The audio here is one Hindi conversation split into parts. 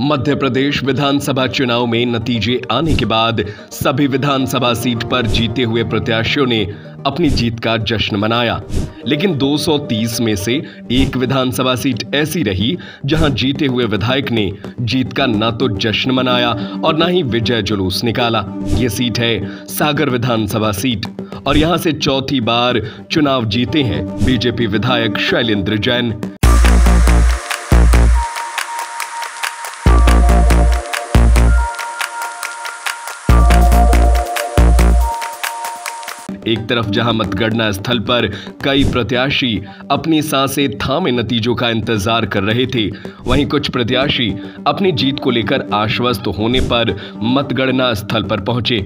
मध्य प्रदेश विधानसभा चुनाव में नतीजे आने के बाद सभी विधानसभा सीट पर जीते हुए प्रत्याशियों ने अपनी जीत का जश्न मनाया। लेकिन 230 में से एक विधानसभा सीट ऐसी रही जहाँ जीते हुए विधायक ने जीत का न तो जश्न मनाया और न ही विजय जुलूस निकाला। ये सीट है सागर विधानसभा सीट और यहाँ से चौथी बार चुनाव जीते हैं बीजेपी विधायक शैलेंद्र जैन। एक तरफ़ जहाँ मतगणना स्थल पर कई प्रत्याशी अपनी साँसें थामे नतीजों का इंतज़ार कर रहे थे, वहीं कुछ प्रत्याशी अपनी जीत को लेकर आश्वस्त होने पर मतगणना स्थल पर पहुँचे।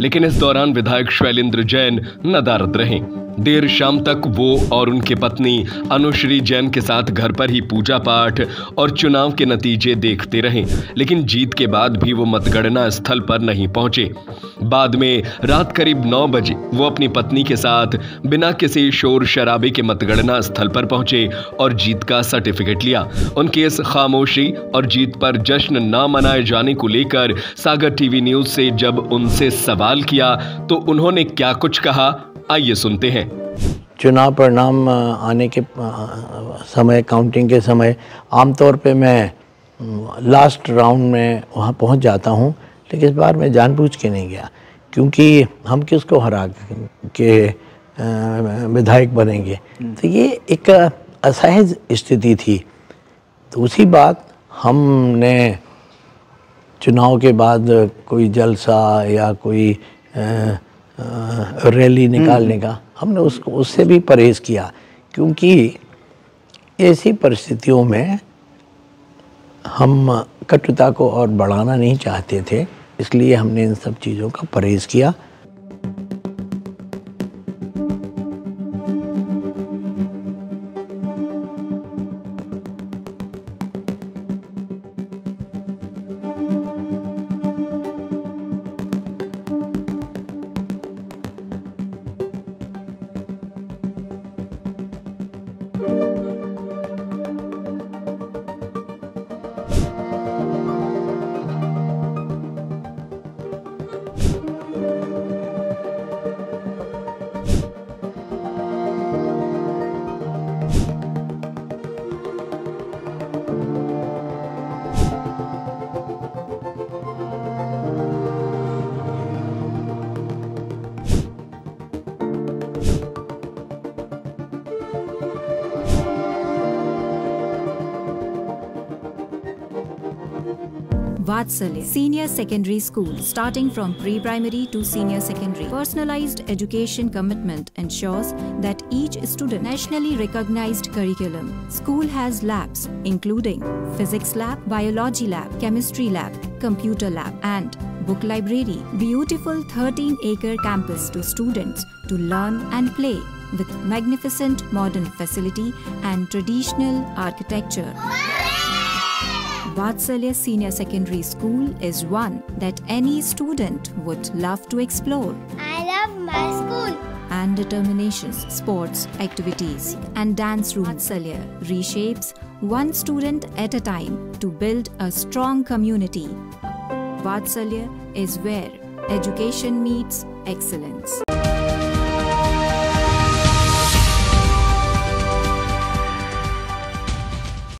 लेकिन इस दौरान विधायक शैलेंद्र जैन नदारद रहे। देर शाम तक वो और उनकी पत्नी अनुश्री जैन के साथ घर पर ही पूजा पाठ और चुनाव के नतीजे देखते रहे, लेकिन जीत के बाद भी वो मतगणना स्थल पर नहीं पहुँचे। बाद में रात करीब नौ बजे वो अपनी पत्नी के साथ बिना किसी शोर शराबे के मतगणना स्थल पर पहुँचे और जीत का सर्टिफिकेट लिया। उनकी इस खामोशी और जीत पर जश्न न मनाए जाने को लेकर सागर टीवी न्यूज़ से जब उनसे सवाल किया तो उन्होंने क्या कुछ कहा? आइए सुनते हैं। चुनाव परिणाम आने के समय काउंटिंग के समय आमतौर पे मैं लास्ट राउंड में वहाँ पहुँच जाता हूँ लेकिन इस बार मैं जानबूझ के नहीं गया क्योंकि हम किसको हरा के विधायक बनेंगे? तो ये एक असहज स्थिति थी। तो उसी बात हमने चुनाव के बाद कोई जलसा या कोई आ, रैली निकालने का हमने उसको उससे भी परहेज किया। क्योंकि ऐसी परिस्थितियों में हम कटुता को और बढ़ाना नहीं चाहते थे इसलिए हमने इन सब चीज़ों का परहेज किया। Vatsalya Senior Secondary School, starting from pre-primary to senior secondary. Personalized education commitment ensures that each student nationally recognized curriculum. School has labs including physics lab, biology lab, chemistry lab, computer lab and book library. Beautiful 13-acre campus to students to learn and play with magnificent modern facility and traditional architecture. Vatsalya Senior Secondary School is one that any student would love to explore. I love my school. And determinations, sports, activities, and dance room Vatsalya reshapes one student at a time to build a strong community. Vatsalya is where education meets excellence.